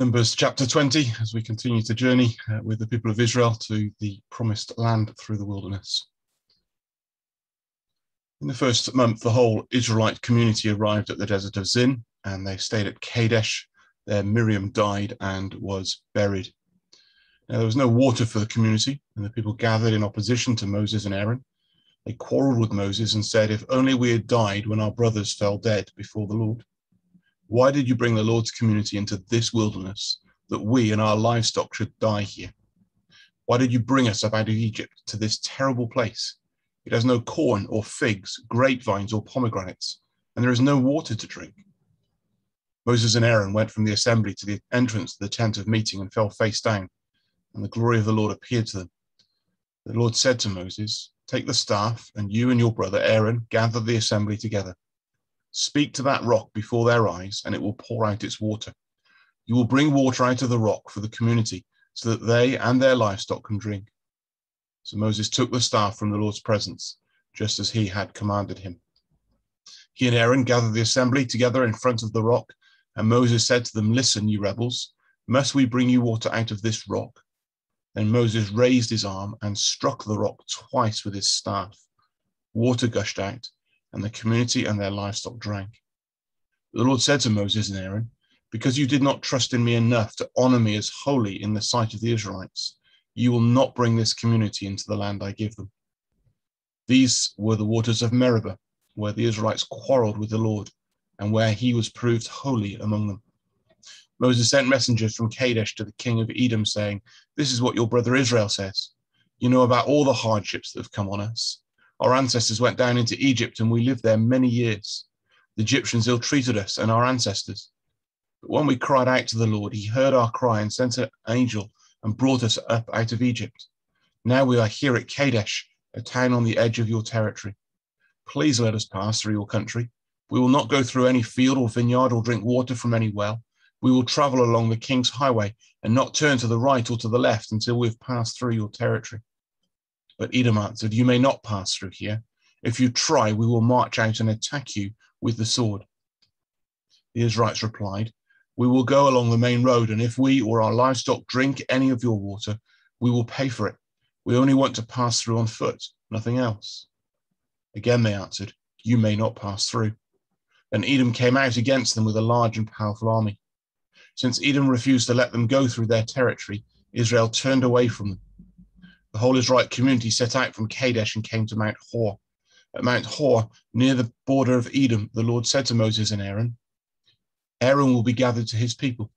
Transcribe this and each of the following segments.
Numbers chapter 20, as we continue to journey uh, with the people of Israel to the promised land through the wilderness. In the first month, the whole Israelite community arrived at the desert of Zin, and they stayed at Kadesh. There, Miriam died and was buried. Now, there was no water for the community, and the people gathered in opposition to Moses and Aaron. They quarreled with Moses and said, If only we had died when our brothers fell dead before the Lord. Why did you bring the Lord's community into this wilderness that we and our livestock should die here? Why did you bring us up out of Egypt to this terrible place? It has no corn or figs, grapevines or pomegranates, and there is no water to drink. Moses and Aaron went from the assembly to the entrance to the tent of meeting and fell face down, and the glory of the Lord appeared to them. The Lord said to Moses, Take the staff, and you and your brother Aaron gather the assembly together. Speak to that rock before their eyes, and it will pour out its water. You will bring water out of the rock for the community, so that they and their livestock can drink. So Moses took the staff from the Lord's presence, just as he had commanded him. He and Aaron gathered the assembly together in front of the rock, and Moses said to them, Listen, you rebels, must we bring you water out of this rock? Then Moses raised his arm and struck the rock twice with his staff. Water gushed out and the community and their livestock drank. The Lord said to Moses and Aaron, Because you did not trust in me enough to honor me as holy in the sight of the Israelites, you will not bring this community into the land I give them. These were the waters of Meribah, where the Israelites quarreled with the Lord, and where he was proved holy among them. Moses sent messengers from Kadesh to the king of Edom, saying, This is what your brother Israel says. You know about all the hardships that have come on us our ancestors went down into Egypt and we lived there many years. The Egyptians ill treated us and our ancestors. But when we cried out to the Lord, he heard our cry and sent an angel and brought us up out of Egypt. Now we are here at Kadesh, a town on the edge of your territory. Please let us pass through your country. We will not go through any field or vineyard or drink water from any well. We will travel along the king's highway and not turn to the right or to the left until we've passed through your territory. But Edom answered, You may not pass through here. If you try, we will march out and attack you with the sword. The Israelites replied, We will go along the main road, and if we or our livestock drink any of your water, we will pay for it. We only want to pass through on foot, nothing else. Again they answered, You may not pass through. And Edom came out against them with a large and powerful army. Since Edom refused to let them go through their territory, Israel turned away from them the whole Israelite community set out from Kadesh and came to Mount Hor. At Mount Hor, near the border of Edom, the Lord said to Moses and Aaron, Aaron will be gathered to his people.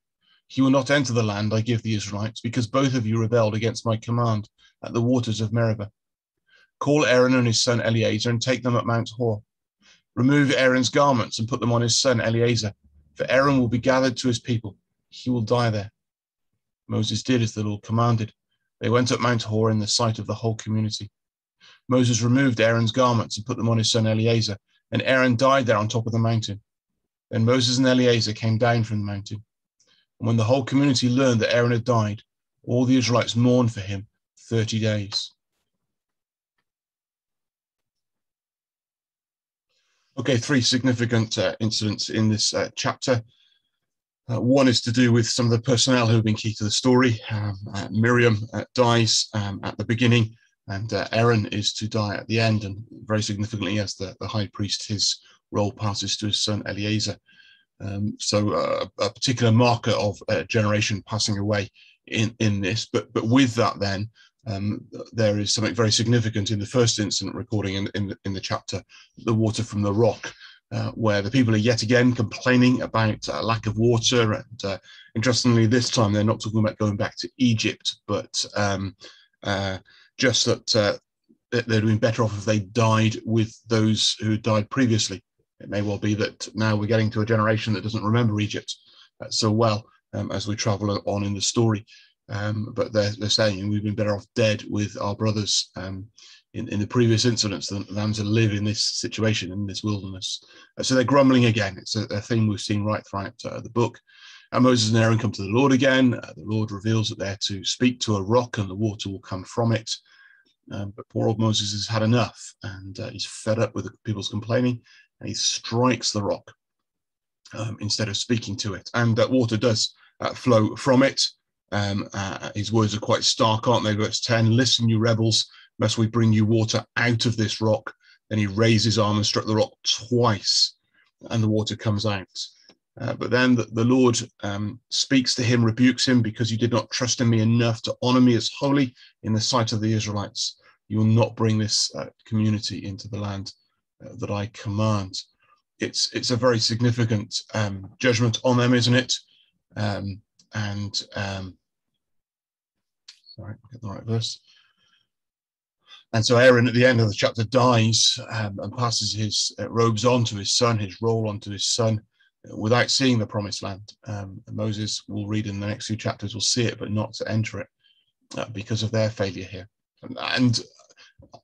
He will not enter the land I give the Israelites, because both of you rebelled against my command at the waters of Meribah. Call Aaron and his son Eleazar and take them at Mount Hor. Remove Aaron's garments and put them on his son Eleazar, for Aaron will be gathered to his people. He will die there. Moses did as the Lord commanded. They went up Mount Hor in the sight of the whole community. Moses removed Aaron's garments and put them on his son Eleazar, and Aaron died there on top of the mountain. Then Moses and Eleazar came down from the mountain. And when the whole community learned that Aaron had died, all the Israelites mourned for him 30 days. Okay, three significant uh, incidents in this uh, chapter. Uh, one is to do with some of the personnel who have been key to the story. Um, uh, Miriam uh, dies um, at the beginning, and uh, Aaron is to die at the end. And very significantly, as the, the high priest, his role passes to his son Eleazar. Um, so, uh, a particular marker of a generation passing away in, in this. But, but with that, then, um, there is something very significant in the first incident recording in, in, in the chapter the water from the rock. Uh, where the people are yet again complaining about uh, lack of water. And uh, interestingly, this time they're not talking about going back to Egypt, but um, uh, just that uh, they'd been better off if they died with those who died previously. It may well be that now we're getting to a generation that doesn't remember Egypt so well um, as we travel on in the story. Um, but they're, they're saying we've been better off dead with our brothers um, in, in the previous incidents than, than to live in this situation in this wilderness. Uh, so they're grumbling again. It's a, a theme we've seen right throughout uh, the book. And Moses and Aaron come to the Lord again. Uh, the Lord reveals that they're to speak to a rock and the water will come from it. Um, but poor old Moses has had enough and uh, he's fed up with the people's complaining and he strikes the rock um, instead of speaking to it. And uh, water does uh, flow from it. Um, uh, his words are quite stark, aren't they? Verse 10 Listen, you rebels, must we bring you water out of this rock? Then he raised his arm and struck the rock twice, and the water comes out. Uh, but then the, the Lord um, speaks to him, rebukes him, because you did not trust in me enough to honor me as holy in the sight of the Israelites. You will not bring this uh, community into the land uh, that I command. It's it's a very significant um, judgment on them, isn't it? Um, and um, sorry, get the right verse. And so Aaron at the end of the chapter dies um, and passes his uh, robes on to his son, his role onto his son, uh, without seeing the promised land. Um, Moses will read in the next few chapters, will see it, but not to enter it uh, because of their failure here. And, and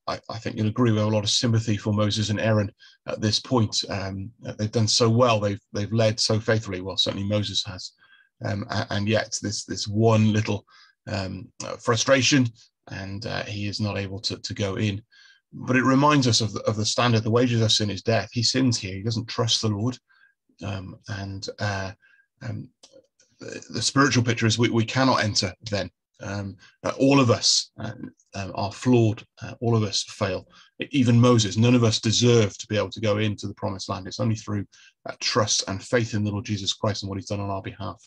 I, I, think you'll agree we have a lot of sympathy for Moses and Aaron at this point. Um, they've done so well; they've they've led so faithfully. Well, certainly Moses has, um, and yet this this one little um, frustration, and uh, he is not able to to go in. But it reminds us of the, of the standard. The wages of sin is death. He sins here. He doesn't trust the Lord, um, and uh, um, the, the spiritual picture is we, we cannot enter then um, uh, all of us uh, um, are flawed. Uh, all of us fail. Even Moses, none of us deserve to be able to go into the promised land. It's only through uh, trust and faith in the Lord Jesus Christ and what he's done on our behalf.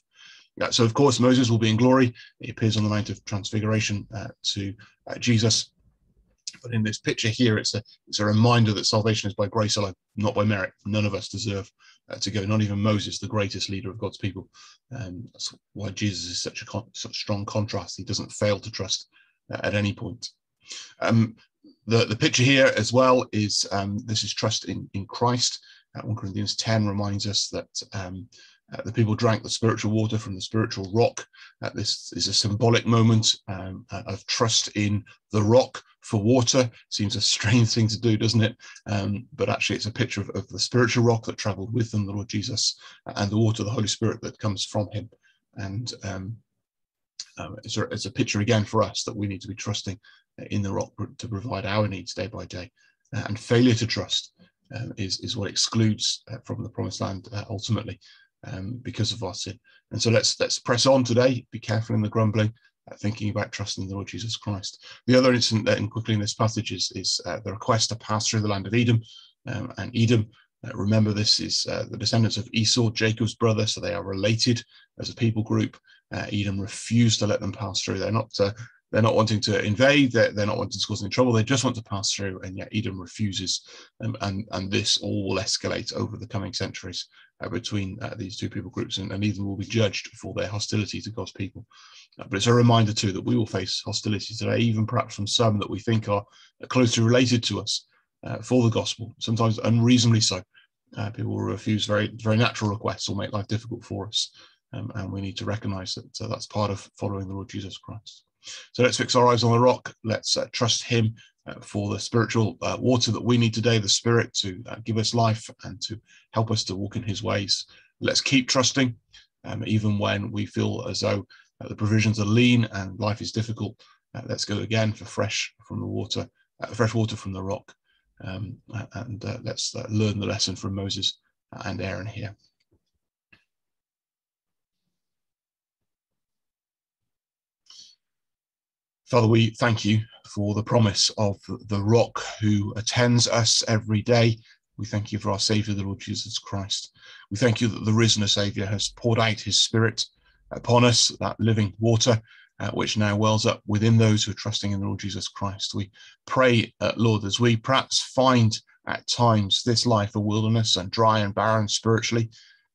So, of course, Moses will be in glory. He appears on the Mount of Transfiguration uh, to uh, Jesus. But in this picture here, it's a it's a reminder that salvation is by grace alone, not by merit. None of us deserve uh, to go. Not even Moses, the greatest leader of God's people. Um, that's why Jesus is such a con- such strong contrast. He doesn't fail to trust uh, at any point. Um, the, the picture here as well is um, this is trust in, in Christ. Uh, 1 Corinthians 10 reminds us that um, uh, the people drank the spiritual water from the spiritual rock. Uh, this is a symbolic moment um, uh, of trust in the rock for water. Seems a strange thing to do, doesn't it? Um, but actually, it's a picture of, of, the spiritual rock that traveled with them, the Lord Jesus, and the water, the Holy Spirit that comes from him. And um, um, it's, a, it's, a, picture again for us that we need to be trusting in the rock to provide our needs day by day. Uh, and failure to trust um, is, is what excludes uh, from the promised land uh, ultimately um, because of our sin. And so let's let's press on today. Be careful in the grumbling, uh, thinking about trusting the Lord Jesus Christ. The other incident, uh, quickly in this passage, is, is uh, the request to pass through the land of Edom. Um, and Edom, uh, remember, this is uh, the descendants of Esau, Jacob's brother, so they are related as a people group. Uh, Edom refused to let them pass through. They're not they're not wanting to invade. They're, they're, not wanting to cause any trouble. They just want to pass through, and yet Edom refuses, um, and and this all will escalate over the coming centuries uh, between uh, these two people groups, and, and Edom will be judged for their hostility to God's people. Uh, but it's a reminder too that we will face hostility today, even perhaps from some that we think are closely related to us uh, for the gospel. Sometimes unreasonably so. Uh, people will refuse very very natural requests or make life difficult for us, um, and we need to recognise that that's part of following the Lord Jesus Christ. So let's fix our eyes on the rock. Let's uh, trust Him uh, for the spiritual uh, water that we need today, the Spirit to uh, give us life and to help us to walk in His ways. Let's keep trusting, um, even when we feel as though uh, the provisions are lean and life is difficult. Uh, let's go again for fresh from the water, fresh water from the rock. Um, and let's learn the lesson from Moses and Aaron here. Father, we thank you for the promise of the rock who attends us every day. We thank you for our Saviour, the Lord Jesus Christ. We thank you that the risen Saviour has poured out his Spirit upon us, that living water, uh, which now wells up within those who are trusting in the Lord Jesus Christ. We pray, uh, Lord, as we perhaps find at times this life a wilderness and dry and barren spiritually,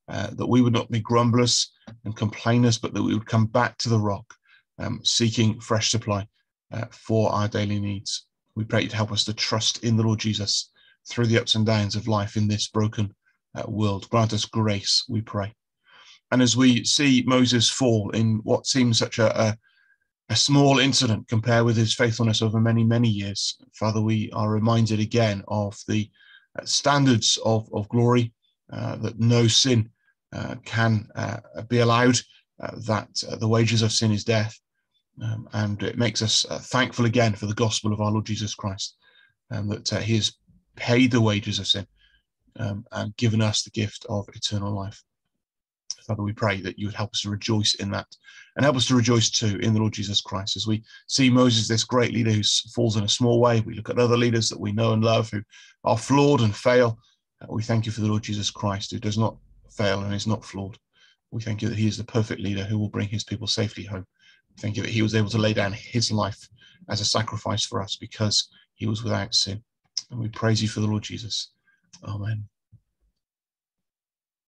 uh, that we would not be grumblers and complainers, but that we would come back to the rock um, seeking fresh supply uh, for our daily needs. We pray you to help us to trust in the Lord Jesus through the ups and downs of life in this broken uh, world. Grant us grace, we pray. And as we see Moses fall in what seems such a, a, a small incident compared with his faithfulness over many, many years, Father, we are reminded again of the uh, standards of, of glory, uh, that no sin uh, can uh, be allowed, uh, that the wages of sin is death, um, and it makes us uh, thankful again for the gospel of our Lord Jesus Christ, and that uh, He has paid the wages of sin um, and given us the gift of eternal life. Father, we pray that you would help us to rejoice in that and help us to rejoice too in the Lord Jesus Christ. As we see Moses, this great leader who falls in a small way, we look at other leaders that we know and love who are flawed and fail. Uh, we thank you for the Lord Jesus Christ who does not fail and is not flawed. We thank you that he is the perfect leader who will bring his people safely home. Thank you that he was able to lay down his life as a sacrifice for us because he was without sin. And we praise you for the Lord Jesus. Amen.